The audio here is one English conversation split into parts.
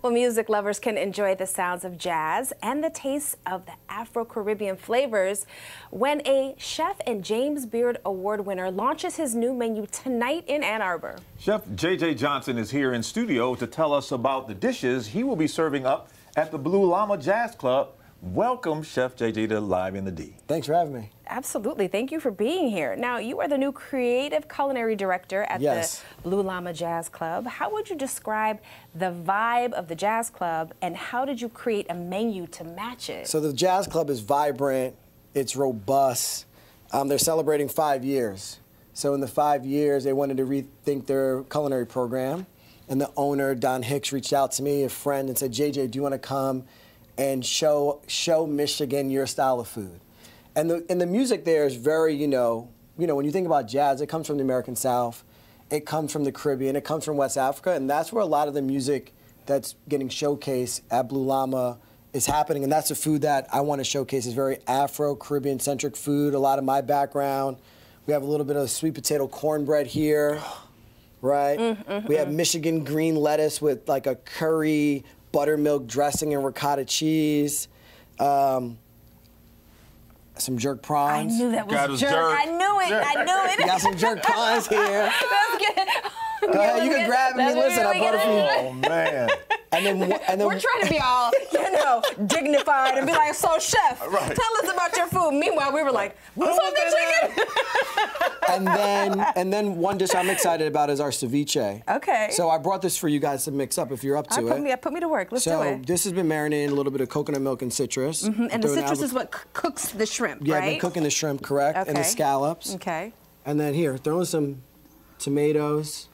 Well, music lovers can enjoy the sounds of jazz and the taste of the Afro-Caribbean flavors when a chef and James Beard Award winner launches his new menu tonight in Ann Arbor. Chef J.J. Johnson is here in studio to tell us about the dishes he will be serving up at the Blue Llama Jazz Club. Welcome, Chef J.J. to Live in the D. Thanks for having me. Absolutely. Thank you for being here. Now, you are the new creative culinary director at yes. the Blue Llama Jazz Club. How would you describe the vibe of the Jazz Club and how did you create a menu to match it? So, the Jazz Club is vibrant, it's robust. Um, they're celebrating five years. So, in the five years, they wanted to rethink their culinary program. And the owner, Don Hicks, reached out to me, a friend, and said, JJ, do you want to come? And show show Michigan your style of food. And the and the music there is very, you know, you know, when you think about jazz, it comes from the American South, it comes from the Caribbean, it comes from West Africa, and that's where a lot of the music that's getting showcased at Blue Llama is happening, and that's the food that I want to showcase. is very Afro-Caribbean centric food. A lot of my background. We have a little bit of sweet potato cornbread here, right? Mm, mm, we have mm. Michigan green lettuce with like a curry buttermilk dressing and ricotta cheese. Um, some jerk prawns. I knew that was, was jerk. jerk. I knew it. I knew it. We got some jerk prawns here. Let's get. Go ahead, you can grab me. Listen, I brought a few. Oh man. And then, and then we're trying to be all, you know, dignified and be like, so chef, right. tell us about your food. Meanwhile, we were like, what's on the chicken? and then, and then one dish I'm excited about is our ceviche. Okay. So I brought this for you guys to mix up if you're up to right, it. Put me, put me to work. Let's so do it. this has been marinated in a little bit of coconut milk and citrus. Mm -hmm. And the citrus is what cooks the shrimp, yeah, right? Yeah, been cooking the shrimp, correct, okay. and the scallops. Okay. And then here, throw in some tomatoes.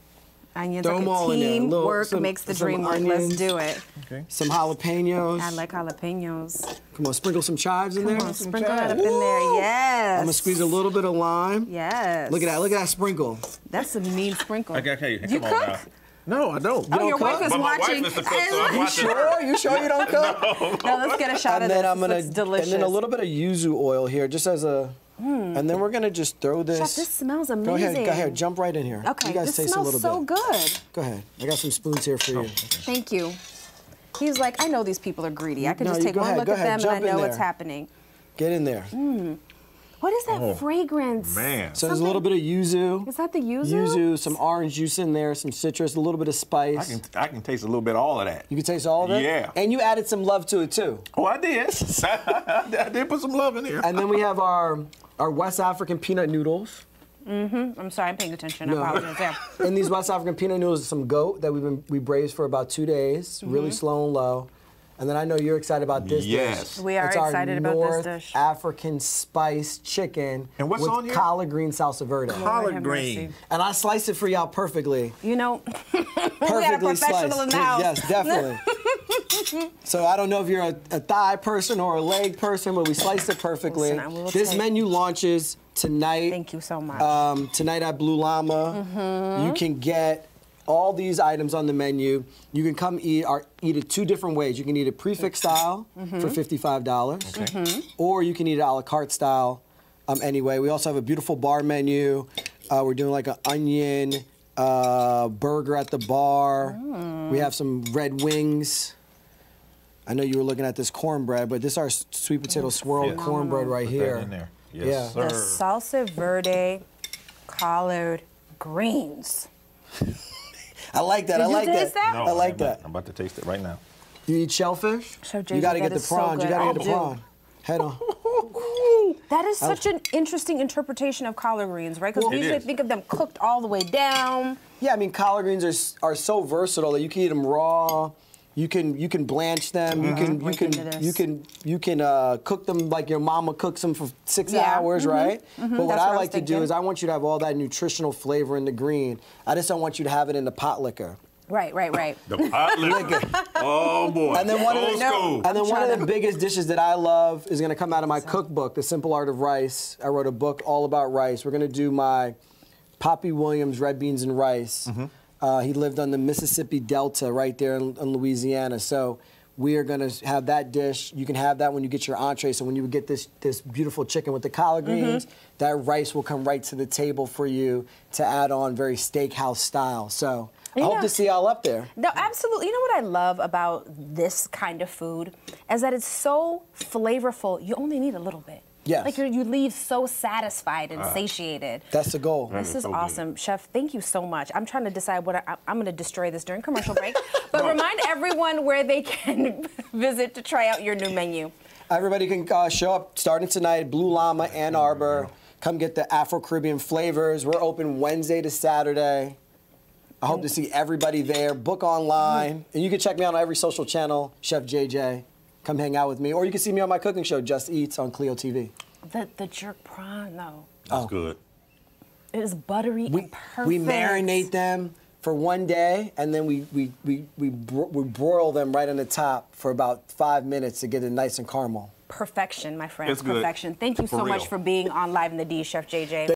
Onions, Throw like a teamwork makes the dream work. Let's do it. Okay. Some jalapenos. I like jalapenos. Come on, sprinkle some chives in Come there. On, sprinkle that up in there, yes. I'm gonna squeeze a little bit of lime. Yes. Look at that, look at that sprinkle. That's a mean sprinkle. Okay, okay, Do you come cook? on now. No, I don't. Oh, you your cook? wife is but watching. My wife is the cook, so I'm you sure? You sure you don't cook? no. no, let's get a shot and of then this. I'm gonna, this delicious. And then a little bit of yuzu oil here, just as a. Mm. And then we're gonna just throw this. Chef, this smells amazing. Go ahead, go ahead, jump right in here. Okay, you guys this taste smells a little so bit. good. Go ahead. I got some spoons here for you. Oh, okay. Thank you. He's like, I know these people are greedy. I can no, just take one ahead, look at ahead, them and I know what's happening. Get in there. Mm. What is that oh, fragrance? Man. So there's a little bit of yuzu. Is that the yuzu? Yuzu, some orange juice in there, some citrus, a little bit of spice. I can, I can taste a little bit of all of that. You can taste all of it? Yeah. And you added some love to it too. Oh, I did. I did put some love in there. And then we have our our West African peanut noodles. Mm-hmm. I'm sorry, I'm paying attention. No. I apologize. Yeah. In these West African peanut noodles, some goat that we've been we braised for about two days, mm-hmm. really slow and low. And then I know you're excited about this yes. dish. We are it's excited our about North this dish. African spiced chicken and what's with on here? collard green salsa verde. Collard green. And I sliced it for y'all perfectly. You know, perfectly we got a professional sliced. in the house. Yes, definitely. so I don't know if you're a, a, thigh person or a leg person, but we sliced it perfectly. Listen, this take... menu launches tonight. Thank you so much. Um, tonight at Blue Llama, mm-hmm. you can get all these items on the menu. You can come eat or eat it two different ways. You can eat it prix fixe style mm-hmm. for fifty-five dollars, okay. mm-hmm. or you can eat it a la carte style. Um, anyway, we also have a beautiful bar menu. Uh, we're doing like an onion uh, burger at the bar. Mm. We have some red wings. I know you were looking at this cornbread, but this is our sweet potato swirl yeah. cornbread right Put here. in there. Yes, yeah. sir. The salsa verde collard greens. I like that. Did I like that. that. No, I like I'm that. About, I'm about to taste it right now. You eat shellfish? So, you got to get the prawns. So you got to get the I prawn. Head on. That is such an interesting interpretation of collard greens, right? Because well, we usually is. think of them cooked all the way down. Yeah, I mean collard greens are are so versatile that you can eat them raw. You can you can blanch them. Mm-hmm. You can you can you can you can uh, cook them like your mama cooks them for six yeah. hours, mm-hmm. right? Mm-hmm. But what That's I what like I to do is I want you to have all that nutritional flavor in the green. I just don't want you to have it in the pot liquor. Right, right, right. The pot liquor. oh boy. And then one Old of the, school. and then one of the biggest dishes that I love is going to come out of my cookbook, The Simple Art of Rice. I wrote a book all about rice. We're going to do my Poppy Williams red beans and rice. Mm-hmm. Uh, he lived on the Mississippi Delta right there in, in Louisiana. So we are going to have that dish. You can have that when you get your entree. So when you get this this beautiful chicken with the collard greens, Mm-hmm. that rice will come right to the table for you to add on very steakhouse style. So I You hope to see y'all up there. No, absolutely. You know what I love about this kind of food is that it's so flavorful. You only need a little bit. Yes. Like you you leave so satisfied and satiated. That's the goal. This is is so good. awesome, Chef. Thank you so much. I'm trying to decide what I, I'm going to destroy this during commercial break, but remind everyone where they can visit to try out your new menu. Everybody can uh, show up starting tonight, Blue Llama, Ann Arbor. Come get the Afro Caribbean flavors. We're open Wednesday to Saturday. I hope to see everybody there. Book online. And you can check me out on every social channel, Chef JJ. Come hang out with me. Or you can see me on my cooking show, Just Eats, on Cleo TV. The the jerk prawn, though, That's oh. good. it is buttery We, and perfect. we marinate them for one day, and then we, we, we, we, bro- we broil them right on the top for about five minutes to get it nice and caramel. Perfection, my friend. It's good. Perfection. Thank you For so much for being on Live in the D, Chef JJ.